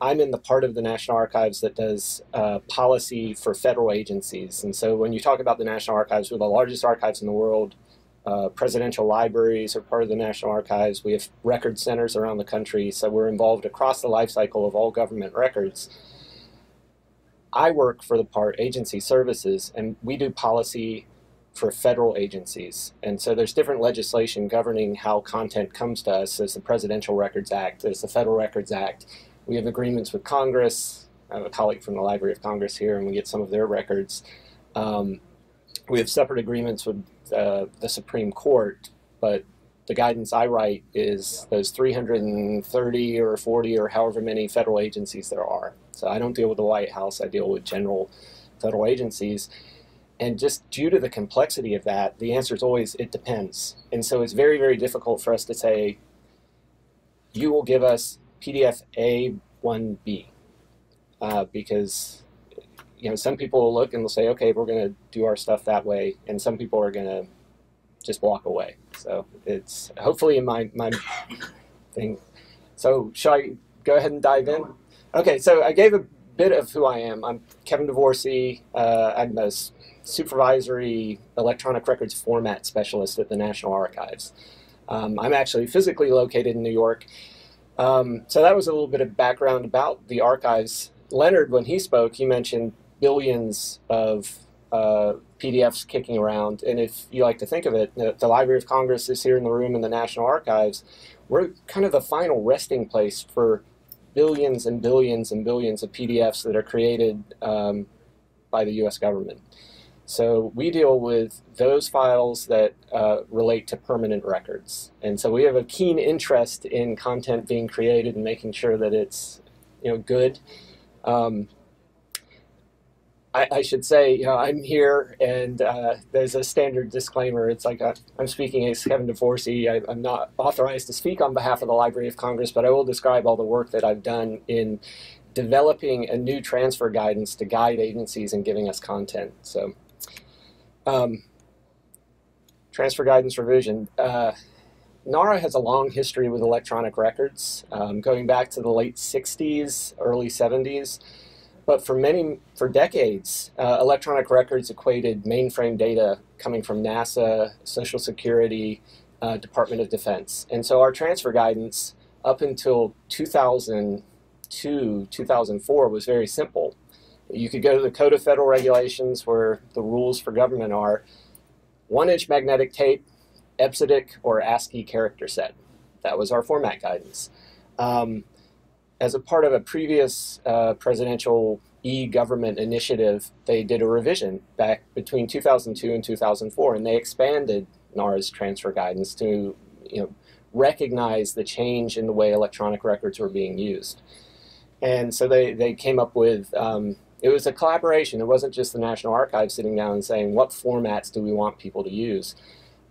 I'm in the part of the National Archives that does uh, policy for federal agencies. And so when you talk about the National Archives, we're the largest archives in the world. Uh, presidential libraries are part of the National Archives. We have record centers around the country, so we're involved across the life cycle of all government records. I work for the part agency services, and we do policy for federal agencies. And so there's different legislation governing how content comes to us. There's the Presidential Records Act, there's the Federal Records Act. We have agreements with Congress. I have a colleague from the Library of Congress here, and we get some of their records. Um, we have separate agreements with uh, the Supreme Court, but the guidance I write is those 330 or 40 or however many federal agencies there are. So I don't deal with the White House, I deal with general federal agencies. And just due to the complexity of that, the answer is always it depends. And so it's very, very difficult for us to say, you will give us PDF A1B uh, because you know some people will look and they'll say, okay, we're going to do our stuff that way, and some people are going to just walk away. So it's hopefully in my my thing. So shall I go ahead and dive in? Okay, so I gave a bit of who I am. I'm Kevin DeVorsey. Uh, I'm a supervisory electronic records format specialist at the National Archives. Um, I'm actually physically located in New York. Um, so that was a little bit of background about the archives. Leonard, when he spoke, he mentioned billions of uh, PDFs kicking around. And if you like to think of it, the, Library of Congress is here in the room in the National Archives. We're kind of the final resting place for billions and billions and billions of PDFs that are created um, by the U.S. government. So we deal with those files that uh, relate to permanent records. And so we have a keen interest in content being created and making sure that it's you know, good. Um, I, I, should say, you know, I'm here and uh, there's a standard disclaimer. It's like i am speaking as Kevin DeVorsey. I, I'm not authorized to speak on behalf of the Library of Congress, but I will describe all the work that I've done in developing a new transfer guidance to guide agencies in giving us content. So, um, transfer guidance revision. Uh, NARA has a long history with electronic records, um, going back to the late 60s, early 70s. But for many, for decades, uh, electronic records equated mainframe data coming from NASA, Social Security, uh, Department of Defense. And so our transfer guidance up until 2002, 2004 was very simple. You could go to the Code of Federal Regulations where the rules for government are one inch magnetic tape, EBCDIC, or ASCII character set. That was our format guidance. Um, as a part of a previous uh, presidential e-government initiative, they did a revision back between 2002 and 2004, and they expanded NARA's transfer guidance to you know, recognize the change in the way electronic records were being used. And so they, they came up with, um, it was a collaboration. It wasn't just the National Archives sitting down and saying, what formats do we want people to use?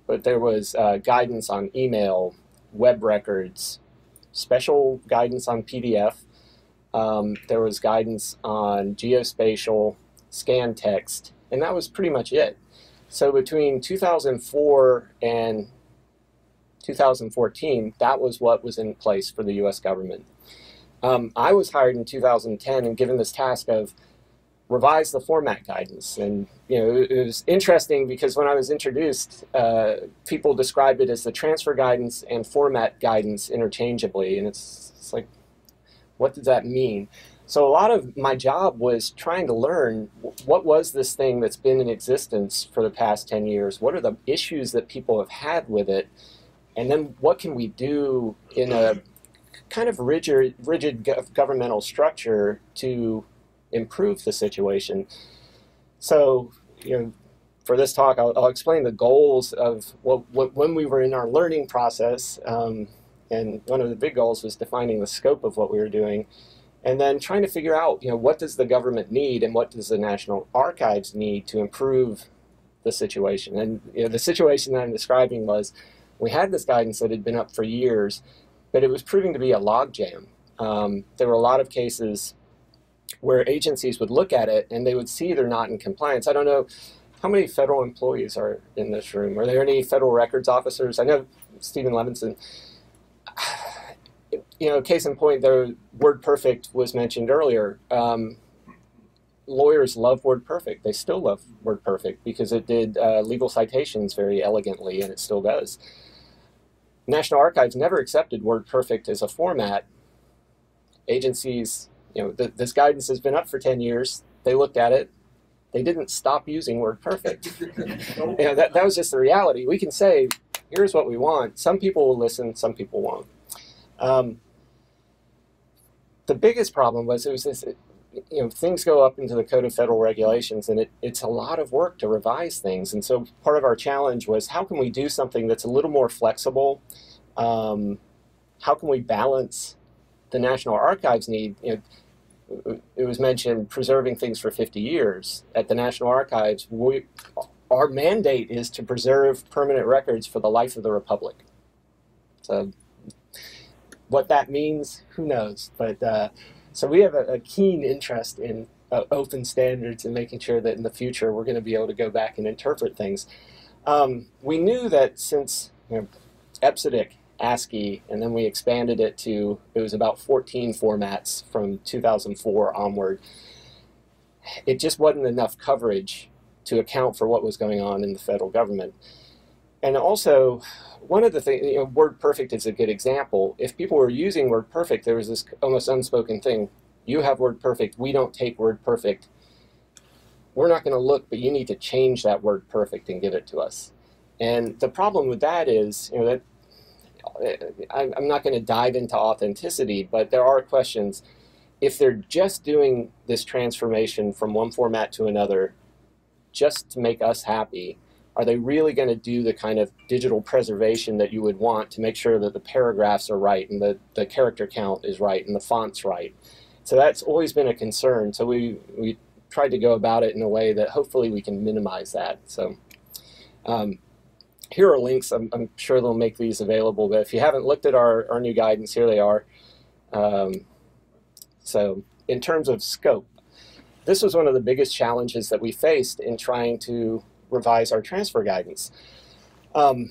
But there was uh, guidance on email, web records, special guidance on PDF. Um, there was guidance on geospatial, scan text, and that was pretty much it. So between 2004 and 2014, that was what was in place for the U.S. government. Um, I was hired in 2010 and given this task of revise the format guidance. And you know, it, was interesting because when I was introduced, uh, people described it as the transfer guidance and format guidance interchangeably, and it's, it's like, what does that mean? So a lot of my job was trying to learn what was this thing that's been in existence for the past 10 years? What are the issues that people have had with it? And then what can we do in a kind of rigid, rigid governmental structure to improve the situation. So, you know, for this talk, I'll, I'll explain the goals of what, what, when we were in our learning process. Um, and one of the big goals was defining the scope of what we were doing and then trying to figure out, you know, what does the government need and what does the National Archives need to improve the situation. And you know, the situation that I'm describing was we had this guidance that had been up for years, but it was proving to be a logjam. Um, there were a lot of cases where agencies would look at it and they would see they're not in compliance. I don't know how many federal employees are in this room. Are there any federal records officers? I know Stephen Levinson. you know, case in point, the WordPerfect was mentioned earlier. Um, lawyers love WordPerfect. They still love WordPerfect because it did uh, legal citations very elegantly, and it still does. National Archives never accepted WordPerfect as a format. Agencies, you know, th this guidance has been up for 10 years. They looked at it. They didn't stop using WordPerfect. you know, that, that was just the reality. We can say, here's what we want. Some people will listen, some people won't. Um, the biggest problem was it was this, you know, things go up into the Code of Federal Regulations, and it, it's a lot of work to revise things. And so part of our challenge was how can we do something that's a little more flexible? Um, how can we balance the National Archives need? You know, it was mentioned preserving things for 50 years. At the National Archives, we, our mandate is to preserve permanent records for the life of the Republic. So what that means, who knows? But uh, so we have a, a keen interest in uh, open standards and making sure that in the future we're going to be able to go back and interpret things. Um, we knew that since you know, EBCDIC, ASCII, and then we expanded it to, it was about 14 formats from 2004 onward. It just wasn't enough coverage to account for what was going on in the federal government. And also, one of the things, you know, WordPerfect is a good example. If people were using WordPerfect, there was this almost unspoken thing. You have WordPerfect, we don't take WordPerfect. We're not going to look, but you need to change that WordPerfect and give it to us. And the problem with that is, you know, that I'm not going to dive into authenticity, but there are questions. If they're just doing this transformation from one format to another, just to make us happy, are they really going to do the kind of digital preservation that you would want to make sure that the paragraphs are right and the, the character count is right and the font's right? So that's always been a concern. So we, we tried to go about it in a way that hopefully we can minimize that. So um, here are links. I'm, I'm, sure they'll make these available. But if you haven't looked at our, our new guidance, here they are. Um, so in terms of scope, this was one of the biggest challenges that we faced in trying to revise our transfer guidance. Um,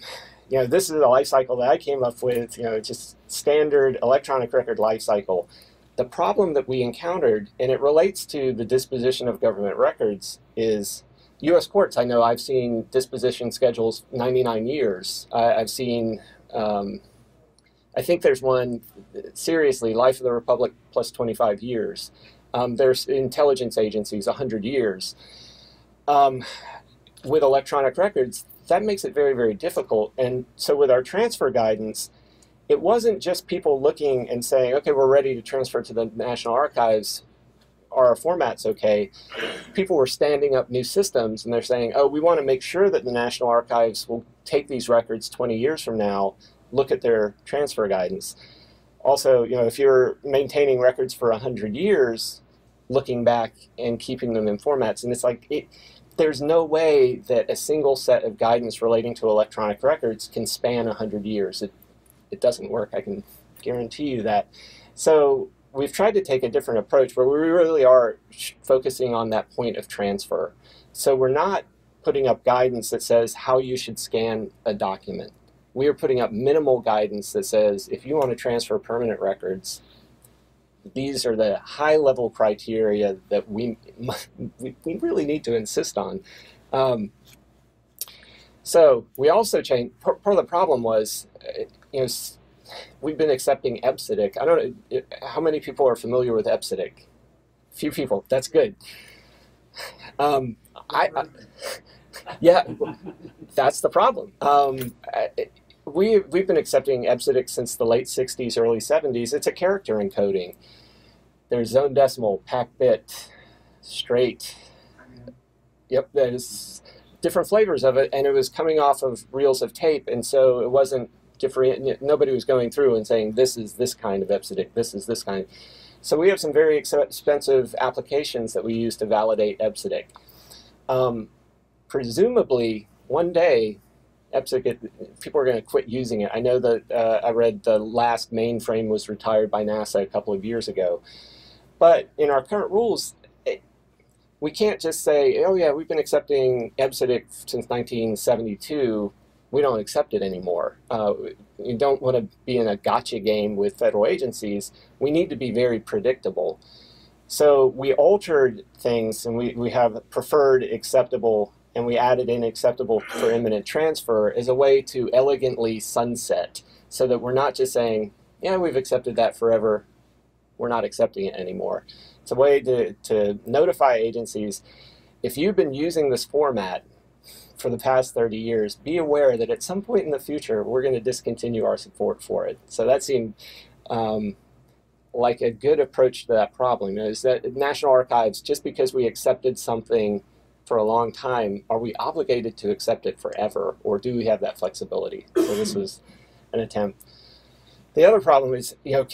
you know, this is a life cycle that I came up with, you know, just standard electronic record life cycle. The problem that we encountered, and it relates to the disposition of government records, is U.S. courts. I know I've seen disposition schedules 99 years. I, have seen, um, I think there's one, seriously, Life of the Republic plus 25 years. Um, there's intelligence agencies, 100 years. Um, with electronic records, that makes it very, very difficult. And so with our transfer guidance, it wasn't just people looking and saying, okay, we're ready to transfer to the National Archives. Are our formats okay? People were standing up new systems and they're saying, oh, we want to make sure that the National Archives will take these records 20 years from now, look at their transfer guidance. Also, you know, if you're maintaining records for 100 years, looking back and keeping them in formats, and it's like, it, there's no way that a single set of guidance relating to electronic records can span 100 years. It, it doesn't work, I can guarantee you that. So we've tried to take a different approach where we really are focusing on that point of transfer. So we're not putting up guidance that says how you should scan a document. We are putting up minimal guidance that says if you want to transfer permanent records, these are the high level criteria that we, we really need to insist on. Um, so we also changed, part of the problem was, you know, we've been accepting EBCDIC. I don't know, how many people are familiar with EBCDIC? Few people, that's good. Um, I, I, yeah, that's the problem. Um, we, we've been accepting EBCDIC since the late 60s, early 70s. It's a character encoding. There's zone decimal, pack bit, straight. Yep, there's different flavors of it, and it was coming off of reels of tape, and so it wasn't different. Nobody was going through and saying, this is this kind of EBCDIC, this is this kind. So we have some very expensive applications that we use to validate EBCDIC. Um, presumably, one day, EBCDIC, people are going to quit using it. I know that uh, I read the last mainframe was retired by NASA a couple of years ago. But in our current rules, we can't just say, oh yeah, we've been accepting EBCDIC since 1972, we don't accept it anymore. Uh, you don't want to be in a gotcha game with federal agencies. We need to be very predictable. So we altered things and we, we have preferred acceptable and we added in acceptable for imminent transfer as a way to elegantly sunset so that we're not just saying, yeah, we've accepted that forever. We're not accepting it anymore. It's a way to, to notify agencies if you've been using this format for the past 30 years, be aware that at some point in the future, we're going to discontinue our support for it. So that seemed um, like a good approach to that problem is that National Archives, just because we accepted something for a long time, are we obligated to accept it forever, or do we have that flexibility? So this was an attempt. The other problem is, you know,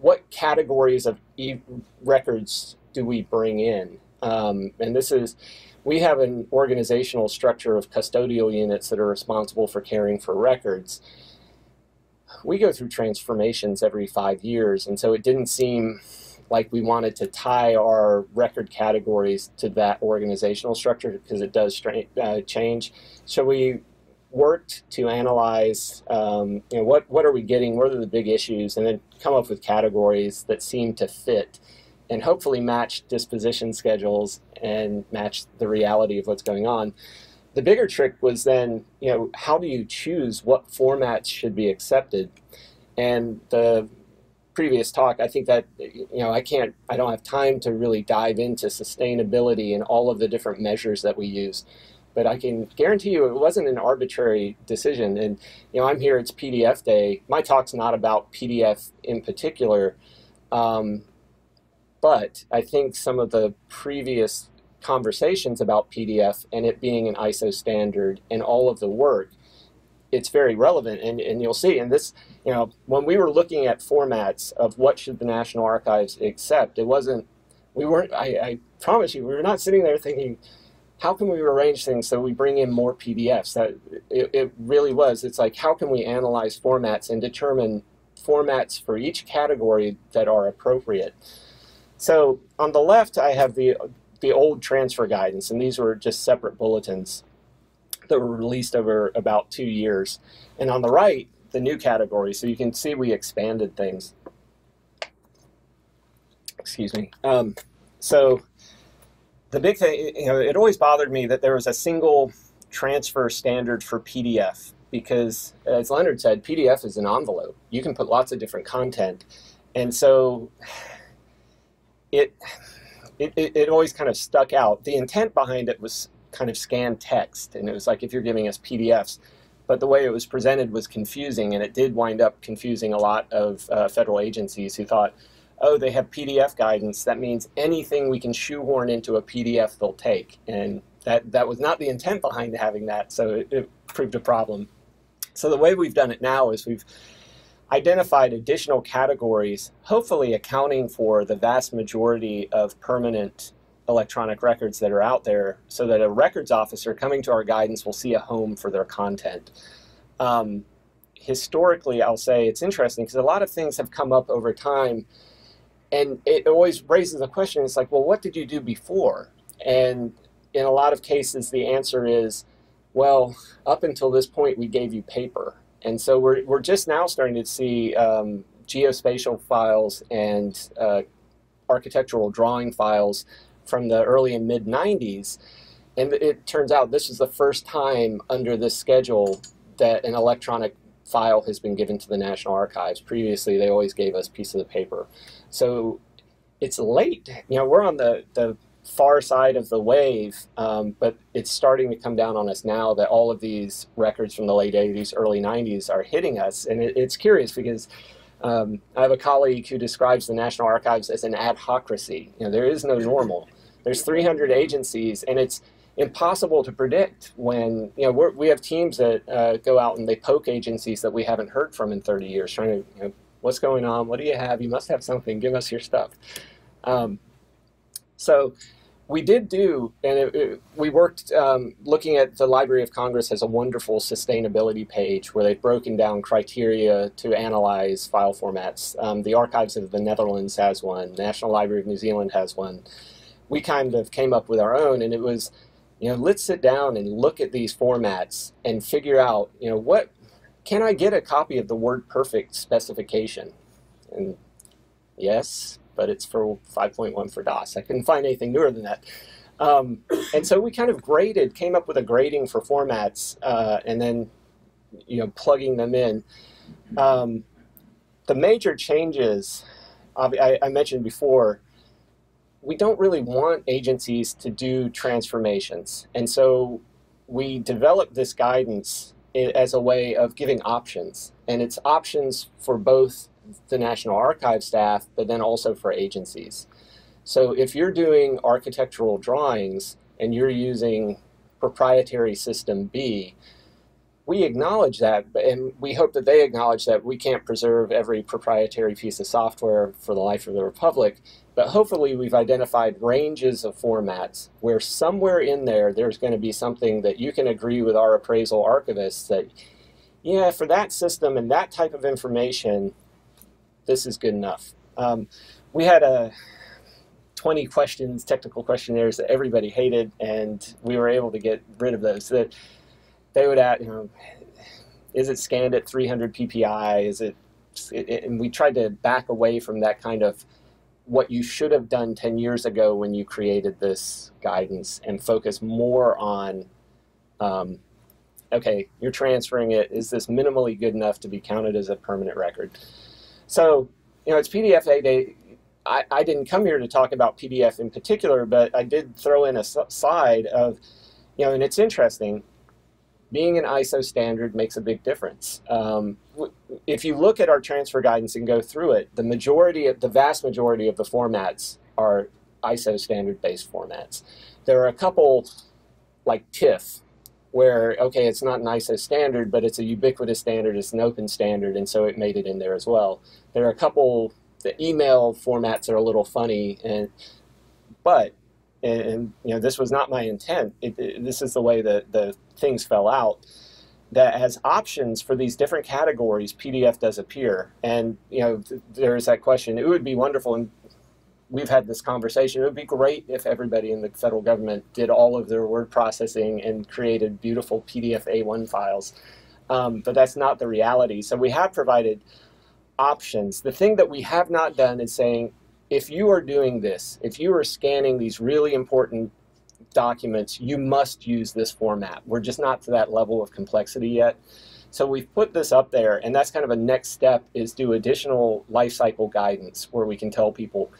what categories of e records do we bring in? Um, and this is, we have an organizational structure of custodial units that are responsible for caring for records. We go through transformations every five years, and so it didn't seem like we wanted to tie our record categories to that organizational structure because it does uh, change. So we worked to analyze, um, you know, what, what are we getting, what are the big issues, and then come up with categories that seem to fit and hopefully match disposition schedules and match the reality of what's going on. The bigger trick was then, you know, how do you choose what formats should be accepted? And the previous talk, I think that, you know, I can't, I don't have time to really dive into sustainability and all of the different measures that we use. But I can guarantee you it wasn't an arbitrary decision. And, you know, I'm here, it's PDF day. My talk's not about PDF in particular. Um, but I think some of the previous conversations about PDF and it being an ISO standard and all of the work, it's very relevant. And, and you'll see, and this, you know, when we were looking at formats of what should the National Archives accept, it wasn't, we weren't, I, I promise you, we were not sitting there thinking, how can we arrange things so we bring in more PDFs? That it, it really was. It's like, how can we analyze formats and determine formats for each category that are appropriate? So on the left, I have the, the old transfer guidance, and these were just separate bulletins that were released over about two years. And on the right, the new category. So you can see we expanded things. Excuse me. Um, so the big thing, you know, it always bothered me that there was a single transfer standard for PDF because, as Leonard said, PDF is an envelope. You can put lots of different content. And so it, it, it always kind of stuck out. The intent behind it was kind of scan text, and it was like if you're giving us PDFs, but the way it was presented was confusing, and it did wind up confusing a lot of uh, federal agencies who thought, oh, they have PDF guidance. That means anything we can shoehorn into a PDF, they'll take. And that, that was not the intent behind having that, so it, it proved a problem. So the way we've done it now is we've identified additional categories, hopefully accounting for the vast majority of permanent electronic records that are out there so that a records officer coming to our guidance will see a home for their content. Um, historically, I'll say it's interesting because a lot of things have come up over time and it always raises a question. It's like, well, what did you do before? And in a lot of cases, the answer is, well, up until this point, we gave you paper. And so we're, we're just now starting to see um, geospatial files and uh, architectural drawing files from the early and mid 90s. And it turns out this is the first time under this schedule that an electronic file has been given to the National Archives. Previously, they always gave us pieces of the paper. So it's late. You know, we're on the, the far side of the wave, um, but it's starting to come down on us now that all of these records from the late 80s, early 90s are hitting us. And it, it's curious because um, I have a colleague who describes the National Archives as an adhocracy. You know, there is no normal. There's 300 agencies, and it's impossible to predict when, you know, we have teams that uh, go out and they poke agencies that we haven't heard from in 30 years, trying to, you know, what's going on? What do you have? You must have something. Give us your stuff. Um, so we did do, and it, it, we worked um, looking at the Library of Congress has a wonderful sustainability page where they've broken down criteria to analyze file formats. Um, the Archives of the Netherlands has one. National Library of New Zealand has one. We kind of came up with our own, and it was you know, let's sit down and look at these formats and figure out, you know, what can I get a copy of the WordPerfect specification? And yes, but it's for 5.1 for DOS. I couldn't find anything newer than that. Um, and so we kind of graded, came up with a grading for formats, uh, and then you know plugging them in. Um, the major changes I, I mentioned before, we don't really want agencies to do transformations, and so we developed this guidance as a way of giving options, and it's options for both the National Archive staff, but then also for agencies. So if you're doing architectural drawings and you're using proprietary system B, we acknowledge that, and we hope that they acknowledge that we can't preserve every proprietary piece of software for the life of the Republic, but hopefully we've identified ranges of formats where somewhere in there there's going to be something that you can agree with our appraisal archivists that, yeah, for that system and that type of information, this is good enough. Um, we had a 20 questions, technical questionnaires that everybody hated, and we were able to get rid of those. So that they would add, you know, is it scanned at 300 ppi? Is it, it, and we tried to back away from that kind of what you should have done 10 years ago when you created this guidance and focus more on um, okay, you're transferring it. Is this minimally good enough to be counted as a permanent record? So, you know, it's PDFA day. I, I didn't come here to talk about PDF in particular, but I did throw in a side of, you know, and it's interesting. Being an ISO standard makes a big difference. Um, if you look at our transfer guidance and go through it, the majority, of, the vast majority of the formats are ISO standard based formats. There are a couple like TIFF, where, okay, it's not an ISO standard, but it's a ubiquitous standard, it's an open standard, and so it made it in there as well. There are a couple, the email formats are a little funny, and but, and, and you know, this was not my intent. It, it, this is the way that the things fell out. That has options for these different categories, PDF does appear. And, you know, there's that question, it would be wonderful, and we've had this conversation. It would be great if everybody in the federal government did all of their word processing and created beautiful PDF A1 files. Um, but that's not the reality. So we have provided options. The thing that we have not done is saying, if you are doing this, if you are scanning these really important documents, you must use this format. We're just not to that level of complexity yet. So we've put this up there, and that's kind of a next step is do additional lifecycle guidance where we can tell people,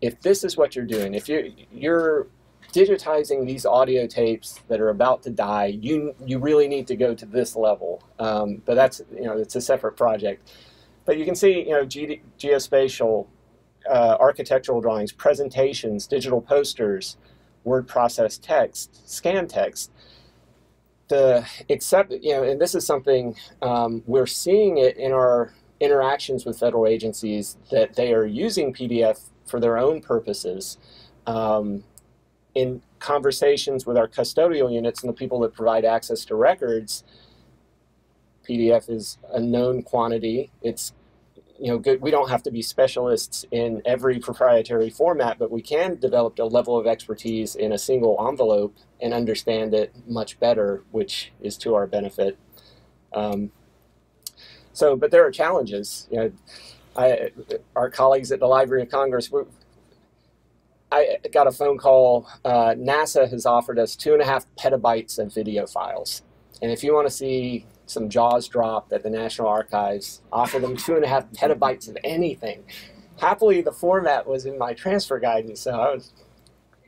if this is what you're doing, if you're, you're digitizing these audio tapes that are about to die, you you really need to go to this level. Um, but that's you know it's a separate project. But you can see you know ge geospatial, uh, architectural drawings, presentations, digital posters, word processed text, scan text. The except you know, and this is something um, we're seeing it in our interactions with federal agencies that they are using PDF for their own purposes. Um, in conversations with our custodial units and the people that provide access to records, PDF is a known quantity. It's you know good. We don't have to be specialists in every proprietary format, but we can develop a level of expertise in a single envelope and understand it much better, which is to our benefit. Um, so, but there are challenges. You know, I, our colleagues at the Library of Congress, I got a phone call. Uh, NASA has offered us two and a half petabytes of video files. And if you want to see some jaws drop at the National Archives, offer them two and a half petabytes of anything. Happily, the format was in my transfer guidance, so was,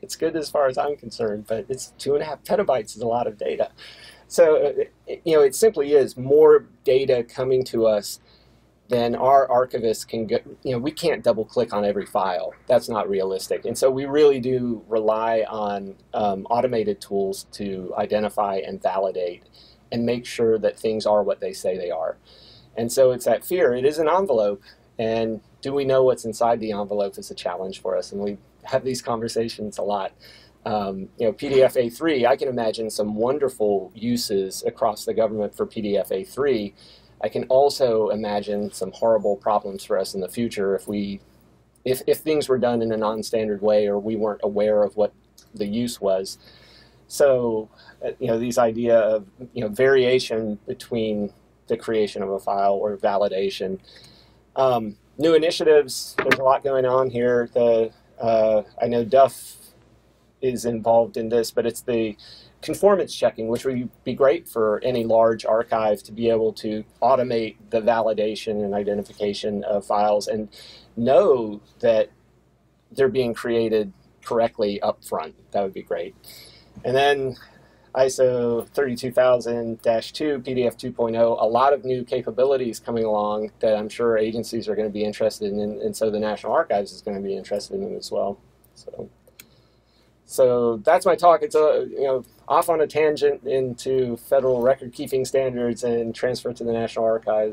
it's good as far as I'm concerned, but it's two and a half petabytes is a lot of data. So, you know, it simply is more data coming to us then our archivist can get, you know, we can't double click on every file. That's not realistic. And so we really do rely on um, automated tools to identify and validate and make sure that things are what they say they are. And so it's that fear. It is an envelope, and do we know what's inside the envelope is a challenge for us. And we have these conversations a lot. Um, you know, PDF A3, I can imagine some wonderful uses across the government for PDF A3 I can also imagine some horrible problems for us in the future if we, if, if things were done in a non-standard way or we weren't aware of what the use was. so, uh, you know, these idea of you know variation between the creation of a file or validation. Um, new initiatives. There's a lot going on here. The uh, I know Duff is involved in this, but it's the conformance checking, which would be great for any large archive to be able to automate the validation and identification of files and know that they're being created correctly up front. That would be great. And then ISO 32000-2, PDF 2.0, a lot of new capabilities coming along that I'm sure agencies are going to be interested in, and so the National Archives is going to be interested in as well. So, so that's my talk. It's a you know off on a tangent into federal record keeping standards and transfer to the National Archives.